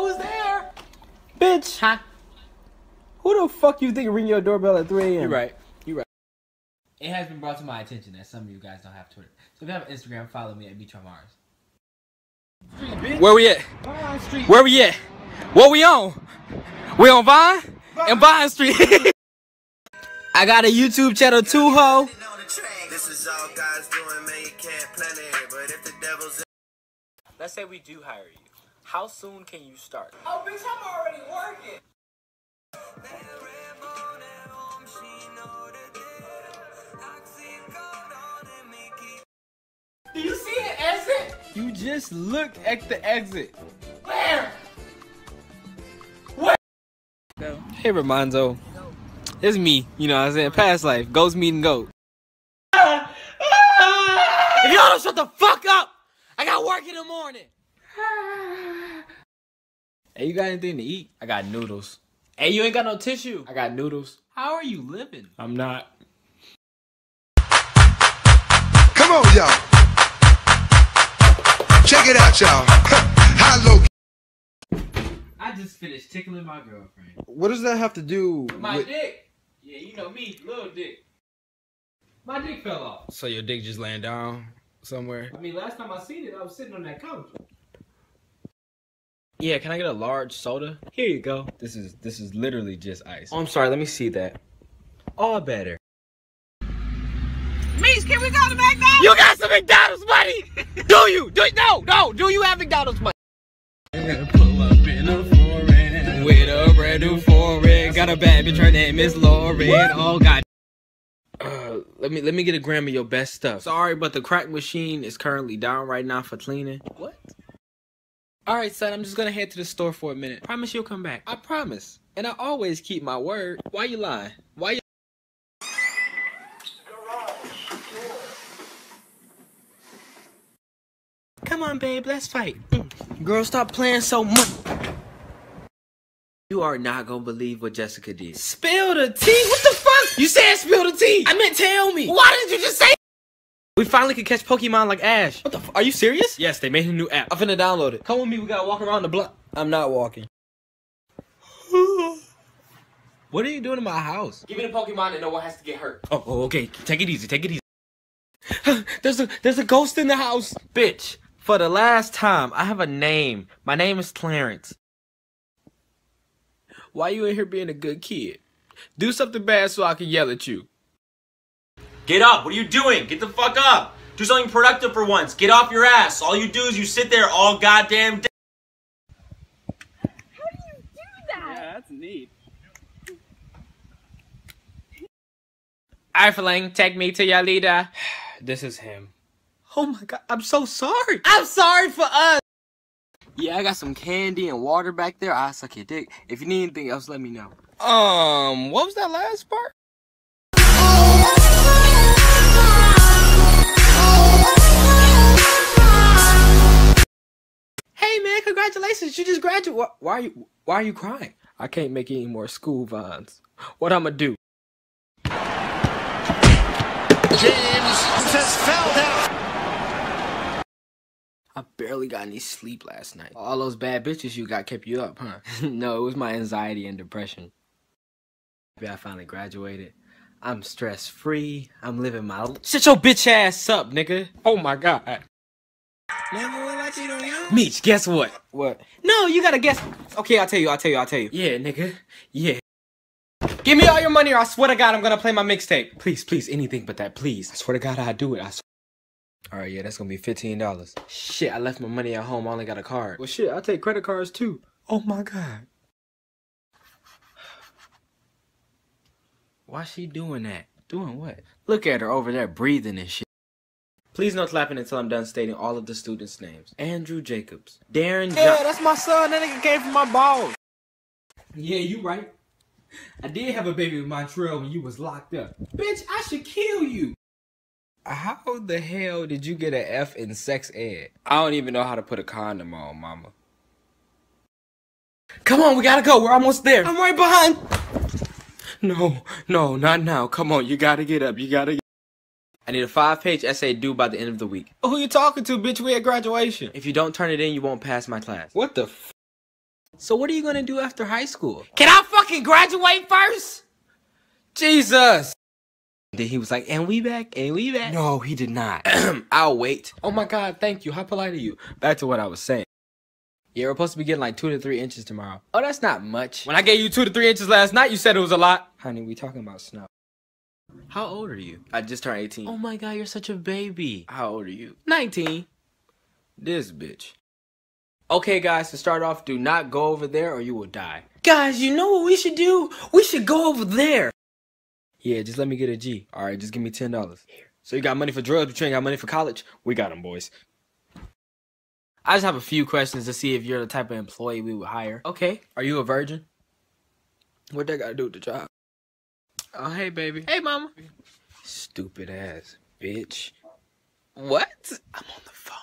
Who's there? Bitch, Huh? who the fuck you think ring your doorbell at 3 a.m.? You're right. You're right. It has been brought to my attention that some of you guys don't have Twitter. So if you have Instagram, follow me at Meechon Mars. Where we at? Where we at? What we on? We on Vine? And Vine Street. I got a YouTube channel too, ho. This is all God's doing, man. You can't plan it, but if the devil's Let's say we do hire you. How soon can you start? Oh, bitch, I'm already working. Do you see an exit? You just look at the exit. Where? Where? Hey, Ramonzo. It's me. You know what I'm saying? Past life. Ghost meeting goat. If y'all don't shut the fuck up, I got work in the morning. Hey, you got anything to eat? I got noodles. Hey, you ain't got no tissue. I got noodles. How are you living? I'm not. Come on, y'all. Check it out, y'all. High low. I just finished tickling my girlfriend. What does that have to do My with... dick. Yeah, you know me, little dick. My dick fell off. So your dick just laying down somewhere? I mean, last time I seen it, I was sitting on that couch. Yeah, can I get a large soda? Here you go. This is this is literally just ice. Oh, I'm sorry. Let me see that. All better. Mees, can we go to McDonald's? You got some McDonald's money? do you? Do no, no. Do you have McDonald's money? Pull up in a foreign with a brand new foreign. Got a bad bitch. Her name is Lauren. Oh God. Uh, let me let me get a gram of your best stuff. Sorry, but the crack machine is currently down right now for cleaning. What? All right, son. I'm just gonna head to the store for a minute. Promise you'll come back. I promise. And I always keep my word. Why you lying? Why you? Come on, babe. Let's fight. Mm. Girl, stop playing so much. You are not gonna believe what Jessica did. Spill the tea? What the fuck? You said spill the tea. I meant tell me. Why did you just say? We finally could catch Pokemon like Ash. What the? F- are you serious? Yes, they made a new app. I'm finna download it. Come with me. We gotta walk around the block. I'm not walking. what are you doing in my house? Give me the Pokemon and no one has to get hurt. Oh, oh, okay. Take it easy. Take it easy. there's a there's a ghost in the house, bitch. For the last time, I have a name. My name is Clarence. Why you in here being a good kid? Do something bad so I can yell at you. Get up. What are you doing? Get the fuck up. Do something productive for once. Get off your ass. All you do is you sit there all goddamn day. How do you do that? Yeah, that's neat. Earthling, take me to your leader. This is him. Oh my god, I'm so sorry. I'm sorry for us. Yeah, I got some candy and water back there. I'll suck your dick. If you need anything else, let me know. Um, what was that last part? Hey man, congratulations! You just graduated. Why are you? Why are you crying? I can't make any more school vines. What I'ma do? James just fell down. I barely got any sleep last night. All those bad bitches you got kept you up, huh? no, it was my anxiety and depression. Maybe I finally graduated. I'm stress free. I'm living my l- shut your bitch ass up, nigga. Oh my god. Meech, guess what? What? No, you gotta guess. Okay, I'll tell you. I'll tell you. I'll tell you. Yeah, nigga. Yeah. Give me all your money, or I swear to God, I'm gonna play my mixtape. Please, please, anything but that, please. I swear to God, I'll do it. I swear. All right, yeah, that's gonna be fifteen dollars. Shit, I left my money at home. I only got a card. Well, shit, I'll take credit cards too. Oh my God. Why she doing that? Doing what? Look at her over there breathing and shit. Please no clapping until I'm done stating all of the students' names. Andrew Jacobs. Darren Yeah, that's my son. That nigga came from my balls. Yeah, you right. I did have a baby with Montreal when you was locked up. Bitch, I should kill you. How the hell did you get an F in sex ed? I don't even know how to put a condom on, mama. Come on, we gotta go. We're almost there. I'm right behind. No, no, not now. Come on, you gotta get up. You gotta get I need a five page essay due by the end of the week. Who you talking to, bitch? We at graduation. If you don't turn it in, you won't pass my class. What the f? So what are you gonna do after high school? Can I fucking graduate first? Jesus. Then he was like, and we back, and we back. No, he did not. I'll wait. Oh my god, thank you. How polite are you? Back to what I was saying. Yeah, we're supposed to be getting like two to three inches tomorrow. Oh, that's not much. When I gave you two to three inches last night, you said it was a lot. Honey, we talking about snow. How old are you? I just turned 18. Oh my god, you're such a baby. How old are you? 19. This bitch. Okay, guys, to start off, do not go over there or you will die. Guys, you know what we should do? We should go over there. Yeah, just let me get a G. All right, just give me $10. Here. So you got money for drugs, but you ain't got money for college? We got them, boys. I just have a few questions to see if you're the type of employee we would hire. Okay. Are you a virgin? What that got to do with the job? Oh, hey, baby. Hey, mama. Stupid ass bitch. What? I'm on the phone.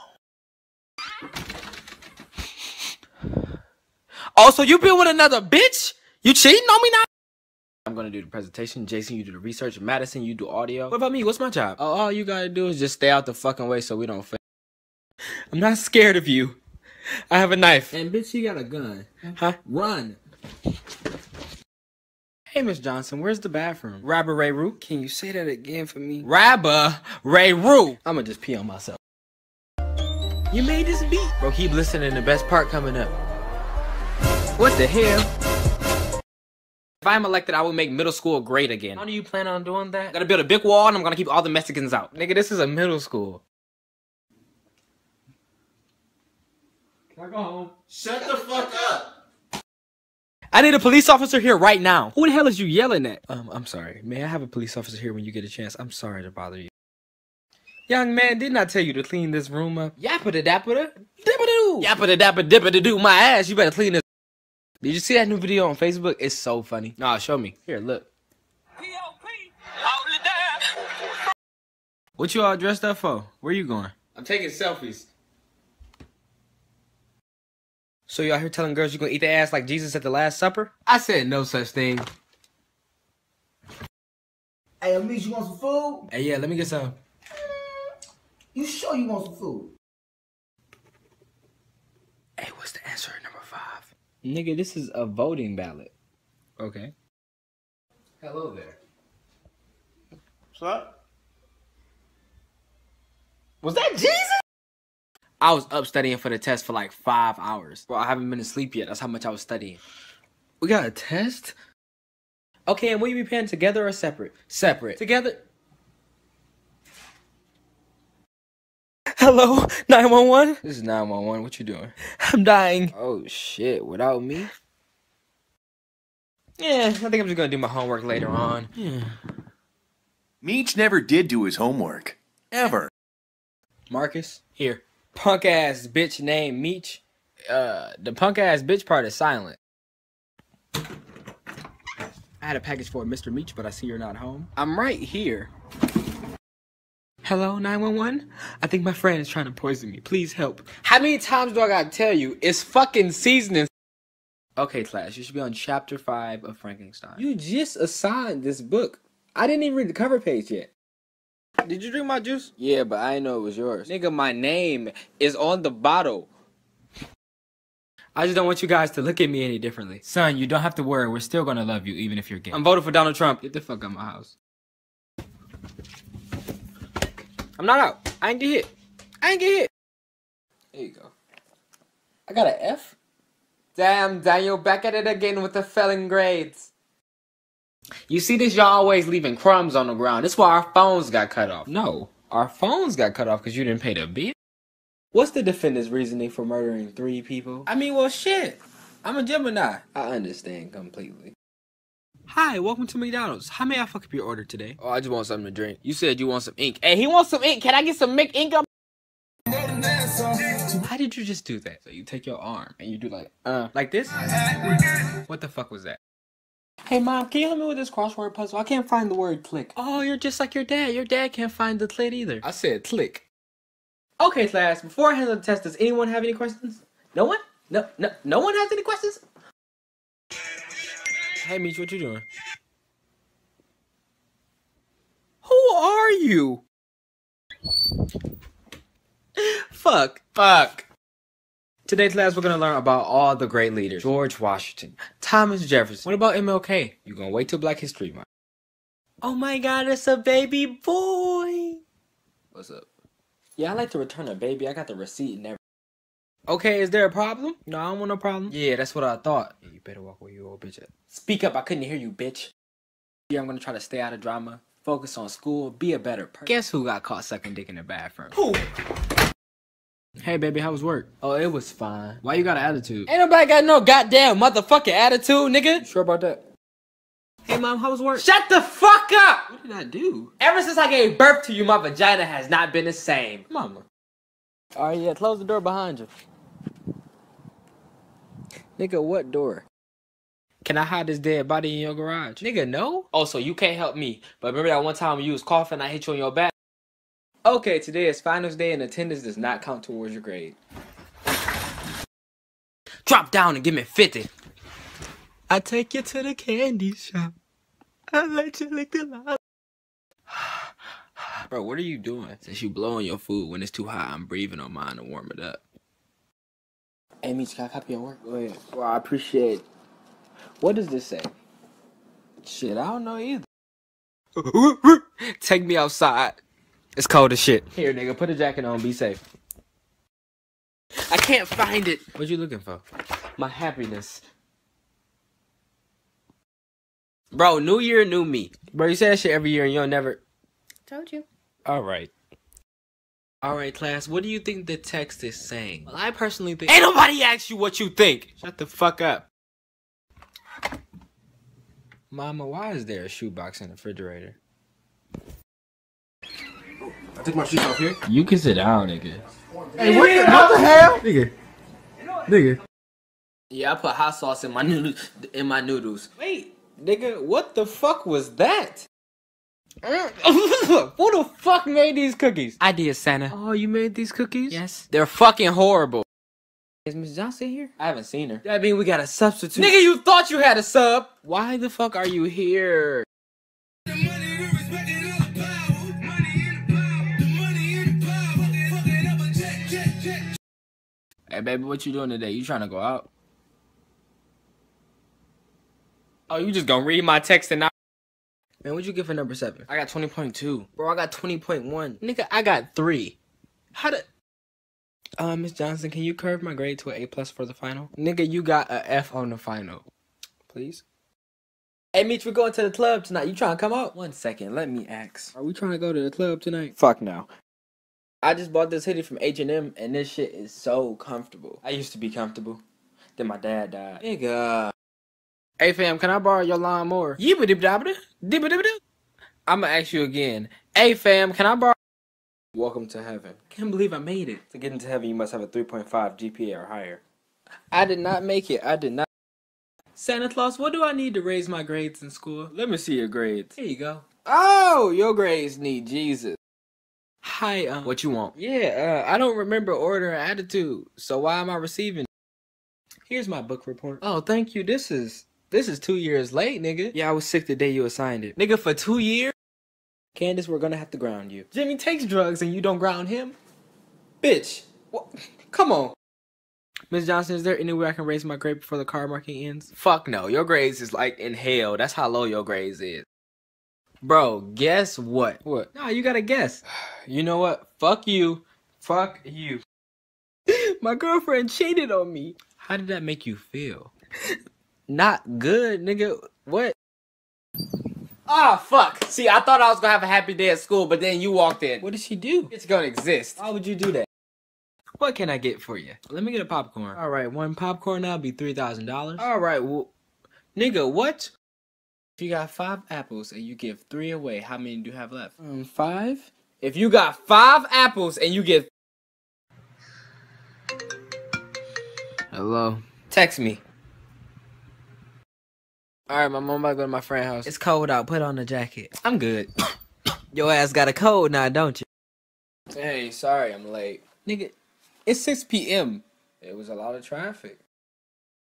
Oh, so you been with another bitch? You cheating on me now? I'm gonna do the presentation. Jason, you do the research. Madison, you do audio. What about me? What's my job? Oh, all you gotta do is just stay out the fucking way so we don't fail. I'm not scared of you. I have a knife. And bitch, you got a gun. Huh? Run. Hey, Miss Johnson, where's the bathroom? Rabba Ray Roo. Can you say that again for me? Rabba Ray Roo. I'ma just pee on myself. You made this beat. Bro, keep listening. The best part coming up. What the hell? If I'm elected, I will make middle school great again. How do you plan on doing that? I'm gonna build a big wall and I'm gonna keep all the Mexicans out. Nigga, this is a middle school. Can I go home? Shut the fuck up. I need a police officer here right now. Who the hell is you yelling at? Um, I'm sorry. May I have a police officer here when you get a chance? I'm sorry to bother you. Young man, didn't I tell you to clean this room up? Yappa dappa dippa doo. Yappa dappa dippa doo. My ass, you better clean this. Did you see that new video on Facebook? It's so funny. Nah, show me. Here, look. POP Ow the Dab. What you all dressed up for? Where you going? I'm taking selfies. So you out here telling girls you're gonna eat their ass like Jesus at the Last Supper? I said no such thing. Hey, Amish, you want some food? Hey, yeah, let me get some. You sure you want some food? Hey, what's the answer at number five? Nigga, this is a voting ballot. Okay. Hello there. What's up? Was that Jesus? I was up studying for the test for like five hours. Bro, I haven't been to sleep yet. That's how much I was studying. We got a test? Okay, and will you be paying together or separate? Separate. Together. Hello, 911? This is 911. What you doing? I'm dying. Oh shit, without me? Yeah, I think I'm just gonna do my homework later mm-hmm. on. Yeah. Meech never did do his homework. Ever. Marcus, here. Punk ass bitch named Meech. Uh, the punk ass bitch part is silent. I had a package for Mr. Meech, but I see you're not home. I'm right here. Hello, 911? I think my friend is trying to poison me. Please help. How many times do I gotta tell you? It's fucking seasoning. Okay, class, you should be on chapter 5 of Frankenstein. You just assigned this book. I didn't even read the cover page yet. Did you drink my juice? Yeah, but I didn't know it was yours. Nigga, my name is on the bottle. I just don't want you guys to look at me any differently. Son, you don't have to worry. We're still gonna love you, even if you're gay. I'm voting for Donald Trump. Get the fuck out of my house. I'm not out. I ain't get hit. I ain't get hit. There you go. I got an F? Damn, Daniel, back at it again with the failing grades. You see this? Y'all always leaving crumbs on the ground. That's why our phones got cut off. No, our phones got cut off because you didn't pay the bill. What's the defendant's reasoning for murdering three people? I mean, well, shit. I'm a Gemini. I understand completely. Hi, welcome to McDonald's. How may I fuck up your order today? Oh, I just want something to drink. You said you want some ink. Hey, he wants some ink. Can I get some Mick ink up? How did you just do that? So you take your arm and you do like, uh, like this? What the fuck was that? Hey mom, can you help me with this crossword puzzle? I can't find the word click. Oh, you're just like your dad. Your dad can't find the clit either. I said click. Okay, class, before I handle the test, does anyone have any questions? No one? No, no, no one has any questions? Hey, Meech, what you doing? Who are you? Fuck. Fuck. Today's class, we're gonna learn about all the great leaders. George Washington, Thomas Jefferson. What about MLK? You gonna wait till Black History Month? Oh my God, it's a baby boy. What's up? Yeah, I like to return a baby. I got the receipt and everything. Okay, is there a problem? No, I don't want no problem. Yeah, that's what I thought. Yeah, you better walk where you old bitch at. Speak up, I couldn't hear you, bitch. Yeah, I'm gonna try to stay out of drama, focus on school, be a better person. Guess who got caught sucking dick in the bathroom? Who? Hey, baby, how was work? Oh, it was fine. Why you got an attitude? Ain't nobody got no goddamn motherfucking attitude, nigga. Sure about that? Hey, mom, how was work? Shut the fuck up! What did I do? Ever since I gave birth to you, my vagina has not been the same. Mama. Alright, yeah, close the door behind you. Nigga, what door? Can I hide this dead body in your garage? Nigga, no? Oh, so you can't help me. But remember that one time you was coughing, I hit you on your back? Okay, today is finals day and attendance does not count towards your grade. Drop down and give me 50. I take you to the candy shop. I let you lick the line. Bro, what are you doing? Since you blowing your food when it's too hot, I'm breathing on mine to warm it up. Hey, Meech, can I copy your work? Go ahead. Well, I appreciate it. What does this say? Shit, I don't know either. Take me outside. It's cold as shit. Here, nigga, put a jacket on. Be safe. I can't find it. What you looking for? My happiness. Bro, new year, new me. Bro, you say that shit every year and you'll never. Told you. All right. All right, class. What do you think the text is saying? Well, I personally think. Ain't nobody asked you what you think. Shut the fuck up. Mama, why is there a shoebox in the refrigerator? I take my shoes off here. You can sit down, nigga. Hey, what the, what the hell? Nigga. Nigga. Yeah, I put hot sauce in my noodles. In my noodles. Wait, nigga, what the fuck was that? Who the fuck made these cookies? I did, Santa. Oh, you made these cookies? Yes. They're fucking horrible. Is Miss Johnson here? I haven't seen her. That mean we got a substitute. Nigga, you thought you had a sub. Why the fuck are you here? Hey, baby, what you doing today? You trying to go out? Oh, you just gonna read my text and not. Man, what'd you get for number seven? I got 20.2. Bro, I got 20.1. Nigga, I got 3. How the. Uh, Miss Johnson, can you curve my grade to an A plus for the final? Nigga, you got a F on the final. Please? Hey, Mitch, we're going to the club tonight. You trying to come out? One second, let me ask. Are we trying to go to the club tonight? Fuck no. I just bought this hoodie from H&M, and this shit is so comfortable. I used to be comfortable. Then my dad died. Nigga. Hey, fam, can I borrow your lawnmower? I'ma ask you again. Hey, fam, can I borrow... Welcome to heaven. Can't believe I made it. To get into heaven, you must have a 3.5 GPA or higher. I did not make it. I did not. Santa Claus, what do I need to raise my grades in school? Let me see your grades. Here you go. Oh, your grades need Jesus. Hi, um. What you want? Yeah, uh, I don't remember order and attitude, so why am I receiving? Here's my book report. Oh, thank you. This is this is two years late, nigga. Yeah, I was sick the day you assigned it. Nigga, for two years? Candace, we're gonna have to ground you. Jimmy takes drugs and you don't ground him? Bitch. What? Come on. Miss Johnson, is there any way I can raise my grade before the card marking ends? Fuck no. Your grades is like in hell. That's how low your grades is. Bro, guess what? What? No, you gotta guess. You know what? Fuck you. Fuck you. my girlfriend cheated on me. How did that make you feel? Not good, nigga. What? Ah, oh, fuck. See, I thought I was gonna have a happy day at school, but then you walked in. What did she do? It's gonna exist. Why would you do that? What can I get for you? Let me get a popcorn. All right, one popcorn now be three thousand dollars. All right, well, nigga, what? If you got five apples and you give three away, how many do you have left? Um, five. If you got five apples and you give. Hello. Text me. All right, my mom about to go to my friend's house. It's cold out. Put on a jacket. I'm good. Your ass got a cold now, don't you? Hey, sorry I'm late. Nigga, it's 6 p.m. It was a lot of traffic.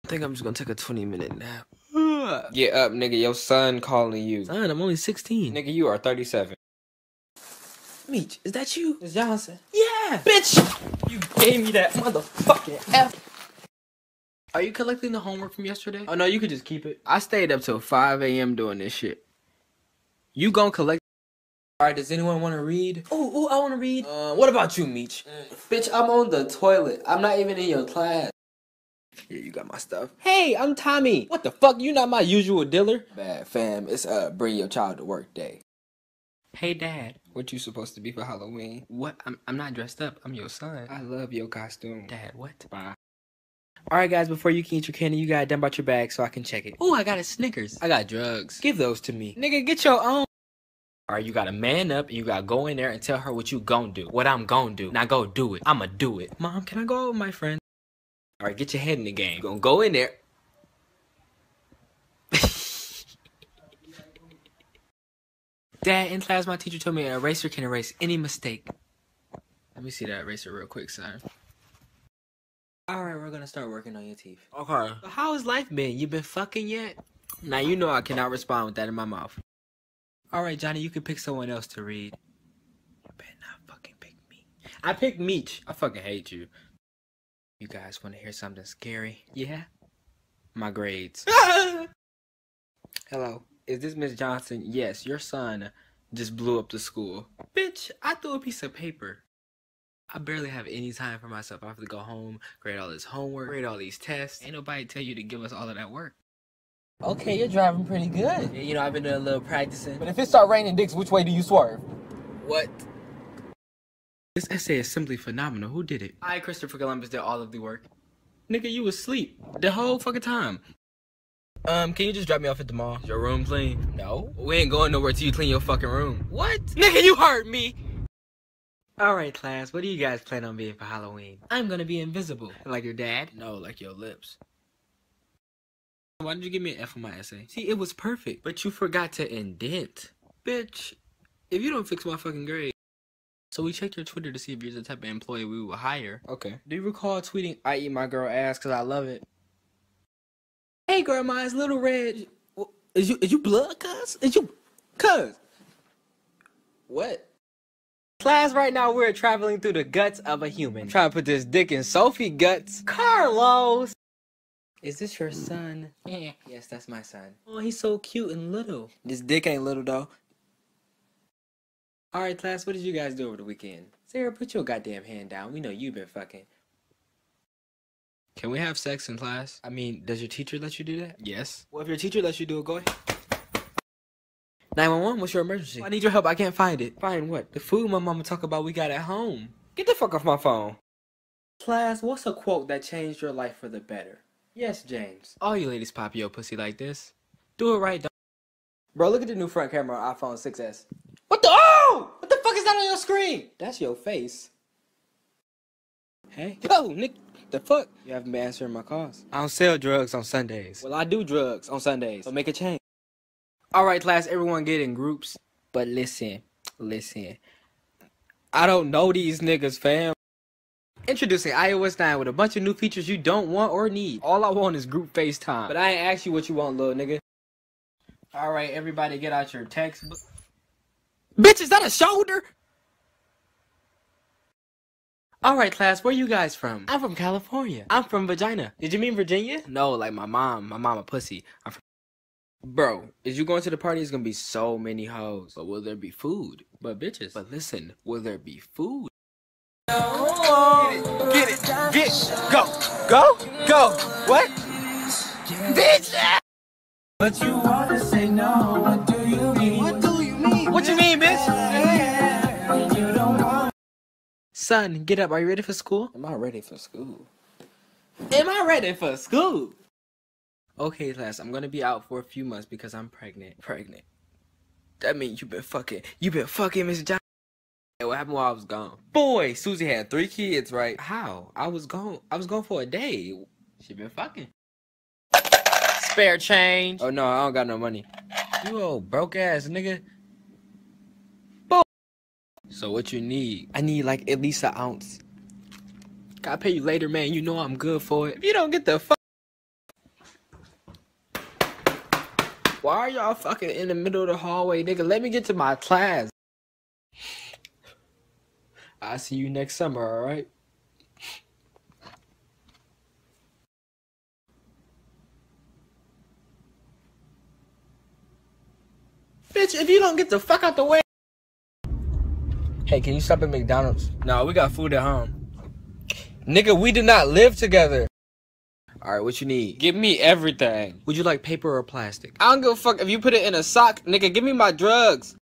I think I'm just gonna take a 20 minute nap. Get up, nigga. Your son calling you. Son, I'm only 16. Nigga, you are 37. Meech, is that you? It's Johnson. Yeah! Bitch! You gave me that motherfucking F. Are you collecting the homework from yesterday? Oh no, you could just keep it. I stayed up till 5 a.m. doing this shit. You gonna collect? All right. Does anyone want to read? Oh, oh, I want to read. Uh, what about you, Meech? Bitch, I'm on the toilet. I'm not even in your class. Here, you got my stuff. Hey, I'm Tommy. What the fuck? You not my usual dealer? Bad fam. It's uh, bring your child to work day. Hey, Dad. What you supposed to be for Halloween? What? I'm I'm not dressed up. I'm your son. I love your costume. Dad, what? Bye. Alright guys, before you can eat your candy, you gotta dump out your bag so I can check it. Oh, I got a Snickers. I got drugs. Give those to me. Nigga, get your own. Alright, you gotta man up and you gotta go in there and tell her what you gon' do. What I'm gon' do. Now go do it. I'ma do it. Mom, can I go out with my friend? Alright, get your head in the game. You're gonna go in there. Dad, in class, my teacher told me an eraser can erase any mistake. Let me see that eraser real quick, son. Alright, we're gonna start working on your teeth. Okay. How has life been? You been fucking yet? Now you know I cannot respond with that in my mouth. Alright, Johnny, you can pick someone else to read. You better not fucking pick me. I picked Meech. I fucking hate you. You guys wanna hear something scary? Yeah? My grades. Hello. Is this Miss Johnson? Yes, your son just blew up the school. Bitch, I threw a piece of paper. I barely have any time for myself. I have to go home, grade all this homework, grade all these tests. Ain't nobody tell you to give us all of that work. Okay, you're driving pretty good. Yeah, you know, I've been doing a little practicing. But if it start raining dicks, which way do you swerve? What? This essay is simply phenomenal. Who did it? I, Christopher Columbus, did all of the work. Nigga, you was asleep the whole fucking time. Um, can you just drop me off at the mall? Is your room clean? No. We ain't going nowhere till you clean your fucking room. What? Nigga, you hurt me! Alright, class, what do you guys plan on being for Halloween? I'm gonna be invisible. Like your dad? No, like your lips. Why did you give me an F on my essay? See, it was perfect, but you forgot to indent. Bitch, if you don't fix my fucking grade. So we checked your Twitter to see if you're the type of employee we would hire. Okay. Do you recall tweeting, I eat my girl ass because I love it? Hey, grandma, it's Little Red. Is you is you blood, cuz? Is you, cuz? What? Class, right now we're traveling through the guts of a human. Trying to put this dick in Sophie guts. Carlos! Is this your son? Yeah. Yes, that's my son. Oh, he's so cute and little. This dick ain't little though. Alright, class, what did you guys do over the weekend? Sarah, put your goddamn hand down. We know you've been fucking. Can we have sex in class? I mean, does your teacher let you do that? Yes. Well, if your teacher lets you do it, go ahead. 911, what's your emergency? I need your help. I can't find it. Find what? The food my mama talk about we got at home. Get the fuck off my phone. Class, what's a quote that changed your life for the better? Yes, James. All you ladies pop your pussy like this. Do it right, don't. Bro, look at the new front camera on iPhone 6s. What the? Oh! What the fuck is that on your screen? That's your face. Hey. Yo, Nick. The fuck? You haven't been answering my calls. I don't sell drugs on Sundays. Well, I do drugs on Sundays. So make a change. All right, class. Everyone get in groups. But listen, listen. I don't know these niggas, fam. Introducing iOS 9 with a bunch of new features you don't want or need. All I want is group FaceTime. But I ain't ask you what you want, little nigga. All right, everybody get out your textbook. Bitch, is that a shoulder? All right, class, where you guys from? I'm from California. I'm from Vagina. Did you mean Virginia? No, like my mom. My mom a pussy. I'm from. Bro, is you going to the party? It's gonna be so many hoes. But will there be food? But bitches. But listen, will there be food? Get it, get it, get it. Go, go, go. What? Bitch! But you wanna say no, Son, get up. Are you ready for school? Am I ready for school? Am I ready for school? Okay, class, I'm gonna be out for a few months because I'm pregnant. Pregnant. That means you been fucking. You been fucking Miss John. Hey, what happened while I was gone? Boy, Susie had three kids, right? How? I was gone. I was gone for a day. She been fucking. Spare change. Oh no, I don't got no money. You old broke ass nigga. So what you need? I need like at least an ounce. Gotta pay you later, man. You know I'm good for it. If you don't get the fuck. Why are y'all fucking in the middle of the hallway, nigga? Let me get to my class. I'll see you next summer, alright? Bitch, if you don't get the fuck out the way. Hey, can you stop at McDonald's? No, we got food at home. Nigga, we do not live together. Alright, what you need? Give me everything. Would you like paper or plastic? I don't give a fuck if you put it in a sock. Nigga, give me my drugs.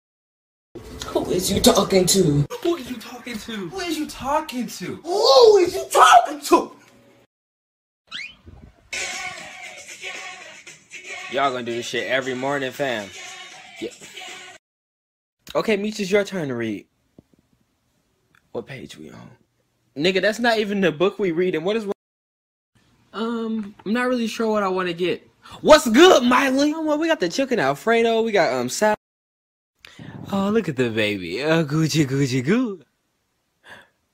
Who is you talking to? Who is you talking to? Who is you talking to? Who is you talking to? Y'all gonna do this shit every morning, fam. Yeah. Okay, Meech, it's your turn to read. What page we on? Nigga, that's not even the book we read. And what is wrong? Um, I'm not really sure what I want to get. What's good, Miley? Oh, well, we got the chicken Alfredo. We got um salad. Oh, look at the baby. Oh, Gucci, Gucci, goo.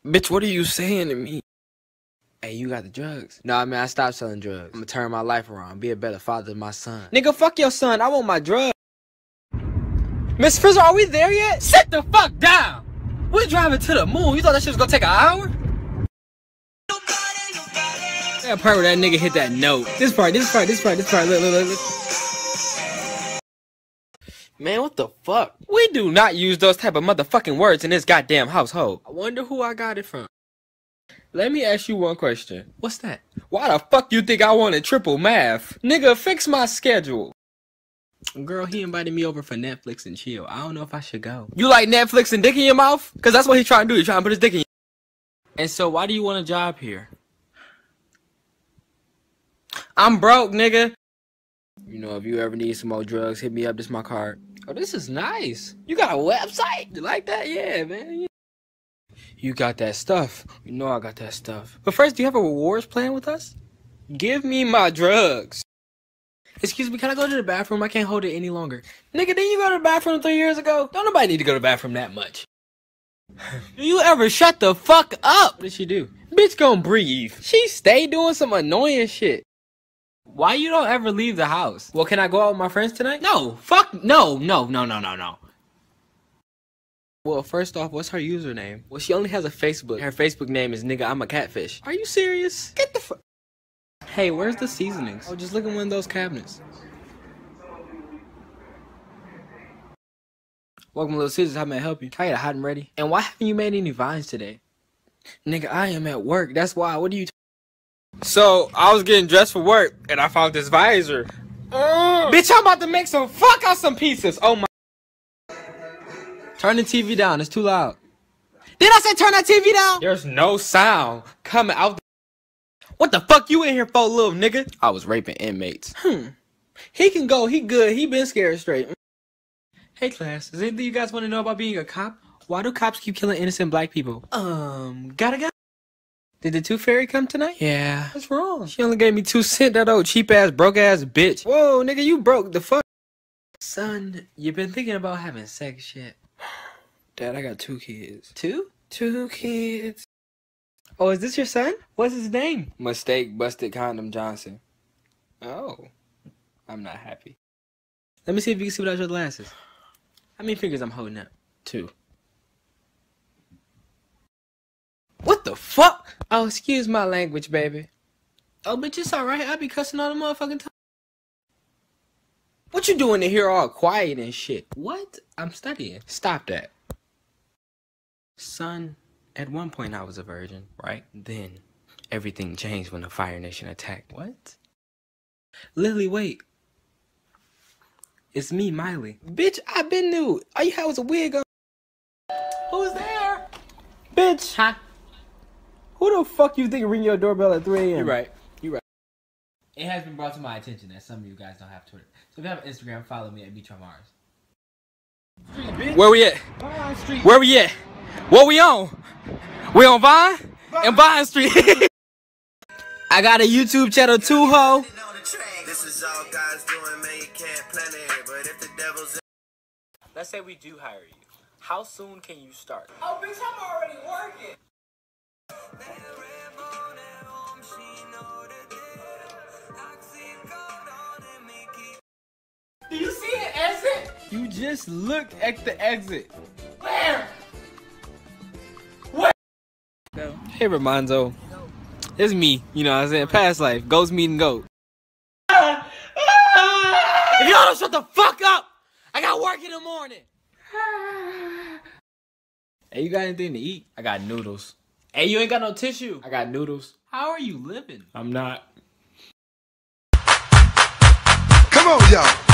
Bitch, what are you saying to me? Hey, you got the drugs. No, nah, man, I stopped selling drugs. I'm gonna turn my life around, be a better father to my son. Nigga, fuck your son. I want my drugs. Miss Frizzle, are we there yet? Sit the fuck down. We're driving to the moon. You thought that shit was gonna take an hour? That part where that nigga hit that note. This part, this part, this part, this part. Look, look, look, look. Man, what the fuck? We do not use those type of motherfucking words in this goddamn household. I wonder who I got it from. Let me ask you one question. What's that? Why the fuck you think I wanted triple math? Nigga, fix my schedule. Girl, he invited me over for Netflix and chill. I don't know if I should go. You like Netflix and dick in your mouth? Cause that's what he's trying to do. He's trying to put his dick in your And so why do you want a job here? I'm broke, nigga. You know, if you ever need some more drugs, hit me up. This my card. Oh, this is nice. You got a website? You like that? Yeah, man. You got that stuff. You know I got that stuff. But first, do you have a rewards plan with us? Give me my drugs. Excuse me, can I go to the bathroom? I can't hold it any longer. Nigga, didn't you go to the bathroom three years ago? Don't nobody need to go to the bathroom that much. do you ever shut the fuck up? What did she do? Bitch gonna breathe. She stay doing some annoying shit. Why you don't ever leave the house? Well, can I go out with my friends tonight? No, fuck, no, no, no, no, no, no. Well, first off, what's her username? Well, she only has a Facebook. Her Facebook name is nigga, I'm a catfish. Are you serious? Get the fuck. Hey, where's the seasonings? Oh, just look in one of those cabinets. Welcome, Little Caesars. How may I help you? Can I get a hot and ready? And why haven't you made any vines today? Nigga, I am at work. That's why. What are you? So I was getting dressed for work, and I found this visor. Bitch, I'm about to make some fuck out some pieces. Oh my. Turn the TV down. It's too loud. Did I say turn that TV down? There's no sound coming out. What the fuck you in here for, little nigga? I was raping inmates. Hmm. He can go. He good. He been scared straight. Hey, class. Is anything you guys want to know about being a cop? Why do cops keep killing innocent black people? Um, gotta go. Did the tooth fairy come tonight? Yeah. What's wrong? She only gave me two cent, that old cheap ass, broke ass bitch. Whoa, nigga, you broke the fuck. Son, you been thinking about having sex yet? Dad, I got two kids. Two? Two kids. Oh, is this your son? What's his name? Mistake busted condom Johnson. Oh. I'm not happy. Let me see if you can see without your glasses. How many fingers I'm holding up? Two. What the fuck? Oh, excuse my language, baby. Oh, bitch, it's alright. I be cussing all the motherfucking time. What you doing in here all quiet and shit? What? I'm studying. Stop that. Son, at one point I was a virgin, right? Then everything changed when the Fire Nation attacked. What? Lily, wait. It's me, Miley. Bitch, I've been nude. All you had was a wig on. Who's there? Bitch. Huh? Who the fuck you think ring your doorbell at 3 a.m.? You're right. You're right. It has been brought to my attention that some of you guys don't have Twitter. So if you have Instagram, follow me at Meech on Mars. Where we at? Where we at? What we on? We on Vine? And Vine Street. I got a YouTube channel too, ho. This is all God's doing, man. You can't plan it, but if the devil's Let's say we do hire you. How soon can you start? Oh, bitch, I'm already working. Do you see an exit? You just look at the exit. Where? Hey, Ramonzo. It's me, you know what I'm saying? Past life. Ghost meeting goat. If y'all don't shut the fuck up, I got work in the morning. hey, you got anything to eat? I got noodles. Hey, you ain't got no tissue. I got noodles. How are you living? I'm not. Come on, y'all.